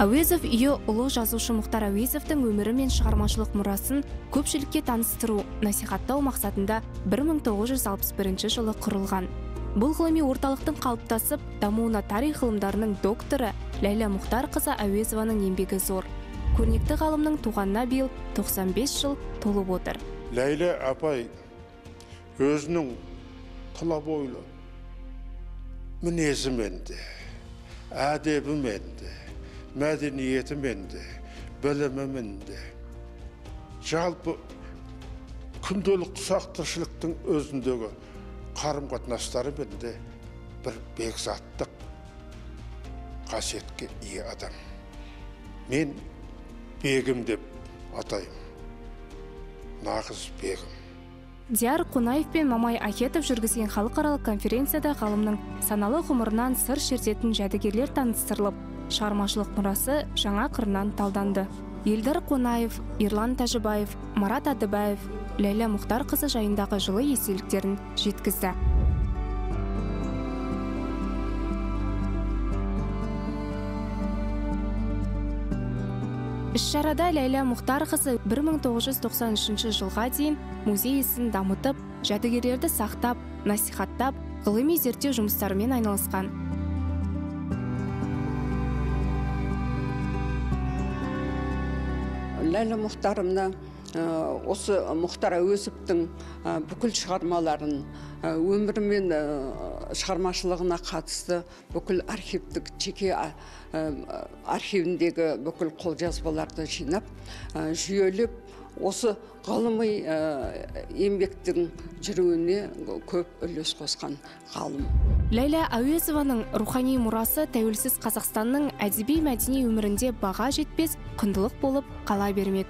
әуезов үйі ұлы жазушы мұхтар әуезовтің өмірі мен шығармашылық мұрасын көпшілікке таныстыру насихаттау мақсатында 1961 жылы құрылған. Бұл ғылыми орталықтың қалыптасып дамуына тарих ғылымдарының докторы ләйлә мұхтарқызы әуезованың еңбегі зор. Көрнекті ғалымның туғанына биыл 95 жыл толып отыр. Ләйлә апай өзінің тұла бойлы мінезімен де әдебімен де мәдениетімен де білімімен де жалпы күнделікті ұсақ тіршіліктің өзіндегі қарым қатынастарымен де бір бекзаттық қасиетке ие адам. Мен бегім деп атаймын нағыз бегім. Диар қонаев пен мамай ахетов жүргізген халықаралық конференцияда ғалымның саналы ғұмырынан сыр шертетін жәдігерлер таныстырылып шығармашылық мұрасы жаңа қырынан талданды. Елдар қонаев ерлан тәжібаев марат адыбаев ләйлә мұхтарқызы жайындағы жылы естеліктерін жеткізді. Іс шарада ләйлә мұхтарқызы 1993 жылға дейін музей ісін дамытып жәдігерлерді сақтап насихаттап ғылыми зерттеу жұмыстарымен айналысқан. Ләйлә мұхтарымны осы мұхтар әуезовтің бүкіл шығармаларын өмірі мен шығармашылығына қатысты бүкіл архивтік жеке архивіндегі бүкіл қолжазбаларды жинап жүйелеп осы ғылыми еңбектің жүруіне көп үлес қосқан ғалым. Ләйлә әуезованың рухани мұрасы тәуелсіз қазақстанның әдеби мәдени өмірінде баға жетпес құндылық болып қала бермек.